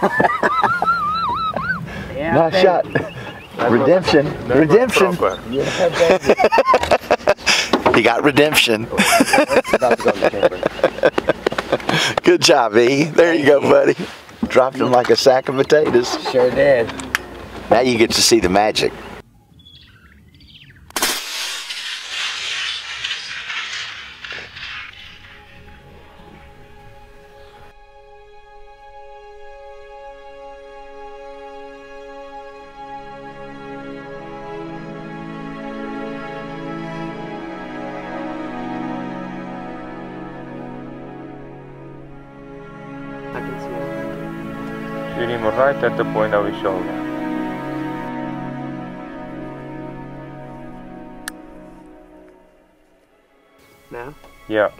Damn. Yeah, Nice baby. shot. Redemption. That's Redemption. my proper. Yeah. He got redemption. Oh, about to go in the chamber. Good job, E. There you go, buddy. Dropped him like a sack of potatoes. Sure did. Now you get to see the magic. I can see it. Shoot him right at the point of his shoulder. Now? Yeah.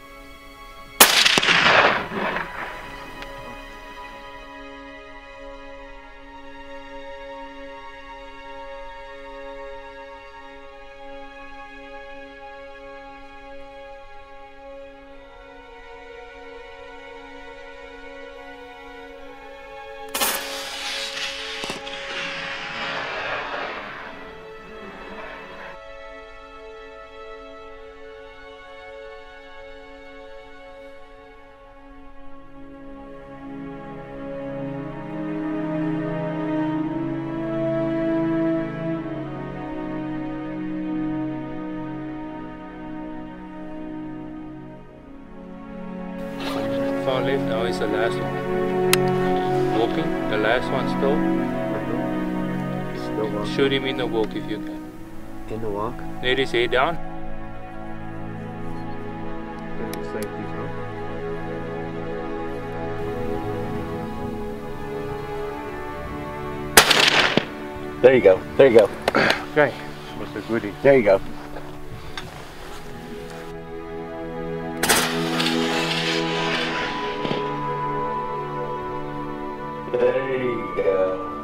Far left now is the last one. Walking, the last one still. Still walking. Shoot him in the walk if you can. In the walk. Let his head down. There you go. There you go. Okay. Was a goodie. There you go. There you go.